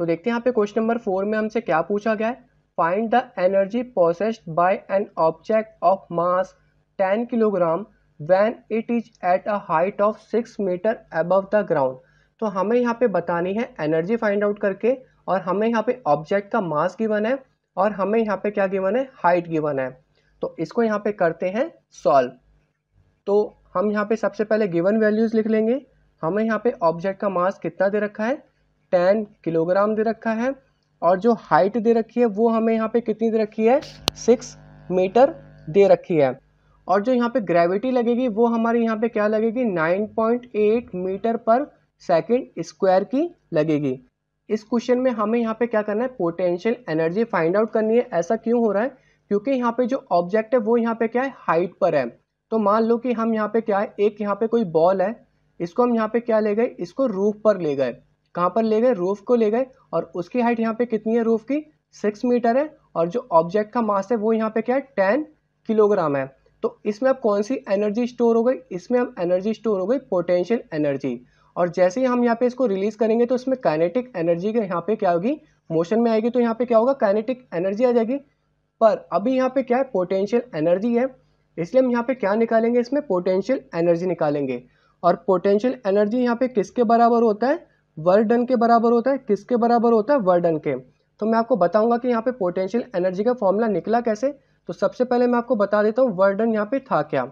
तो देखते हैं यहाँ पे क्वेश्चन नंबर फोर में हमसे क्या पूछा गया है? Find the energy processed by an object of mass 10 kilogram when it is at a height of 6 meter above the ground तो हमें यहाँ पे बतानी है एनर्जी फाइंड आउट करके और हमें यहाँ पे ऑब्जेक्ट का मास गिवन है और हमें यहाँ पे क्या गिवन है? हाइट गिवन है। तो इसको यहाँ पे करते हैं सॉल्व तो हम यहाँ पे सबसे पहले गिवन वैल्यूज़ लिख लेंगे। हमें यहाँ पे ऑब्जेक्ट का मास कितना दे रखा है? टेन किलोग्राम दे रखा है और जो हाइट दे रखी है, वो हमें यहाँ पे कितनी दे रखी है? सिक्स मीटर दे रखी है। और जो यहाँ पे ग्रेविटी लगेगी, वो हमारे यहाँ पे क्या लगेगी? 9.8 मीटर पर सेकंड स्क्वायर की लगेगी। इस क्वेश्चन में हमें यहाँ पे क्या करना है? पोटेंशियल एनर्जी फाइंड आउट करनी है। ऐसा क्यों हो रहा है? क्योंकि यहाँ पे जो ऑब्जेक्ट है, वो यहाँ पे क्या है? हाइट पर है। तो मान लो कि हम यहाँ पे क्या है? एक यहाँ पे कोई बॉल है, इसको हम यहाँ पे क्या ले गए? इसको रूफ पर ले गए। कहाँ पर ले गए? रूफ को ले गए। और उसकी हाइट यहाँ पे कितनी है रूफ की? सिक्स मीटर है। और जो ऑब्जेक्ट का मास है वो यहाँ पे क्या है? टेन किलोग्राम है। तो इसमें अब कौन सी एनर्जी स्टोर हो गई? इसमें अब एनर्जी स्टोर हो गई पोटेंशियल एनर्जी और जैसे ही हम यहाँ पे इसको रिलीज़ करेंगे तो इसमें काइनेटिक एनर्जी के यहाँ पे क्या होगी? मोशन में आएगी तो यहाँ पे क्या होगा? काइनेटिक एनर्जी आ जाएगी। पर अभी यहाँ पे क्या है? पोटेंशियल एनर्जी है। इसलिए हम यहाँ पे क्या निकालेंगे? इसमें पोटेंशियल एनर्जी निकालेंगे। और पोटेंशियल एनर्जी यहाँ पे किसके बराबर होता है? वर्क डन के बराबर होता है, किसके बराबर होता है वर्क डन के। तो मैं आपको बताऊँगा कि यहाँ पे पोटेंशियल एनर्जी का फॉर्मूला निकला कैसे। तो सबसे पहले मैं आपको बता देता हूँ वर्क डन यहाँ पे था क्या।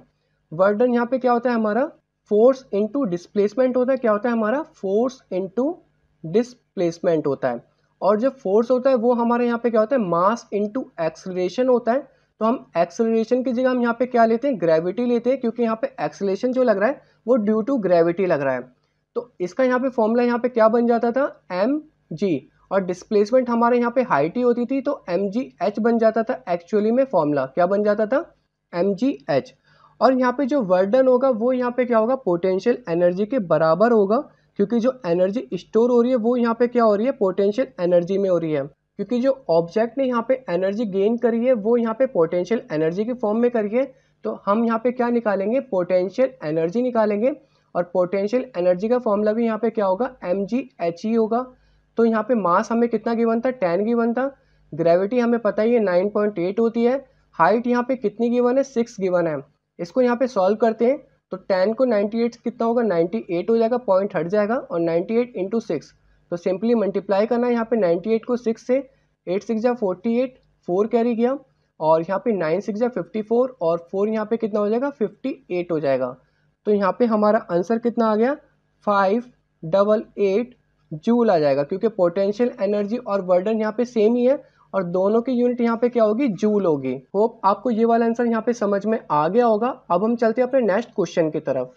वर्क डन यहाँ पे क्या होता है हमारा? फोर्स इंटू डिस्प्लेसमेंट होता है। क्या होता है हमारा? फोर्स इंटू डिस्प्लेसमेंट होता है। और जो फोर्स होता है, वो हमारे यहाँ पे क्या होता है? मास इंटू एक्सलेशन होता है। तो हम एक्सलेशन की जगह हम यहाँ पे क्या लेते हैं? ग्रेविटी लेते हैं, क्योंकि यहाँ पे एक्सलेशन जो लग रहा है, वो ड्यू टू ग्रेविटी लग रहा है। तो इसका यहाँ पे फॉर्मूला यहाँ पे क्या बन जाता था? एम जी और डिस्प्लेसमेंट हमारे यहाँ पे हाइट ही होती थी तो एम जी एच बन जाता था एक्चुअली में फॉर्मूला क्या बन जाता था? एम जी एच और यहाँ पे जो वर्डन होगा, वो यहाँ पे क्या होगा? पोटेंशियल एनर्जी के बराबर होगा, क्योंकि जो एनर्जी स्टोर हो रही है, वो यहाँ पे क्या हो रही है? पोटेंशियल एनर्जी में हो रही है। क्योंकि जो ऑब्जेक्ट ने यहाँ पे एनर्जी गेन करी है, वो यहाँ पे पोटेंशियल एनर्जी के फॉर्म में करी है। तो हम यहाँ पे क्या निकालेंगे? पोटेंशियल एनर्जी निकालेंगे। और पोटेंशियल एनर्जी का फॉर्मूला भी यहाँ पे क्या होगा? एम जी एच ई होगा। तो यहाँ पे मास हमें कितना गिवन था? टेन गिवन था। ग्रेविटी हमें पता ही है नाइन पॉइंट एट होती है। हाइट यहाँ पे कितनी गिवन है? सिक्स गिवन है। इसको यहाँ पे सॉल्व करते हैं। तो टेन को नाइन्टी एट कितना होगा? नाइन्टी एट हो जाएगा पॉइंट हट जाएगा और नाइन्टी एट इंटू सिक्स तो सिंपली मल्टीप्लाई करना है यहाँ पे नाइन्टी एट को सिक्स से। एट सिक्स या फोर्टी एट फोर कैरी गया और यहाँ पे नाइन सिक्स या फिफ्टी फोर और फोर यहाँ पे कितना हो जाएगा? फिफ्टी एट हो जाएगा। तो यहाँ पे हमारा आंसर कितना आ गया? फाइव डबल एट जूल आ जाएगा, क्योंकि पोटेंशियल एनर्जी और वर्डन यहाँ पे सेम ही है और दोनों की यूनिट यहाँ पे क्या होगी? जूल होगी। होप आपको ये वाला आंसर यहाँ पे समझ में आ गया होगा। अब हम चलते हैं अपने नेक्स्ट क्वेश्चन की तरफ़।